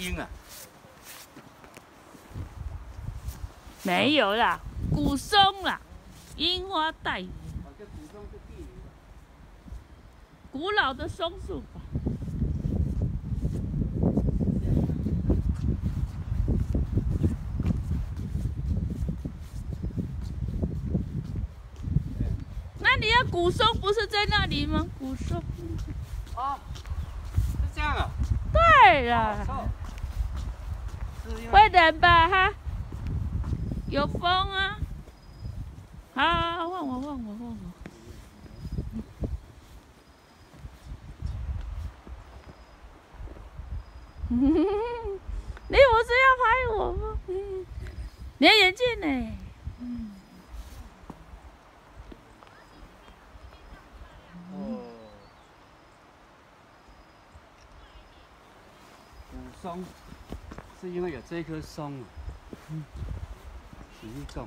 鹰啊，没有啦，古松啦，樱花带雨，古老的松树吧。那你要古松不是在那里吗？古松，哦，是这样啊。对了，会冷吧哈？有风啊！好，好换我，换我，换我。你不是要拍我吗？嗯，你的眼镜呢？嗯，哦，古松是因为有这棵松啊，嗯，起种。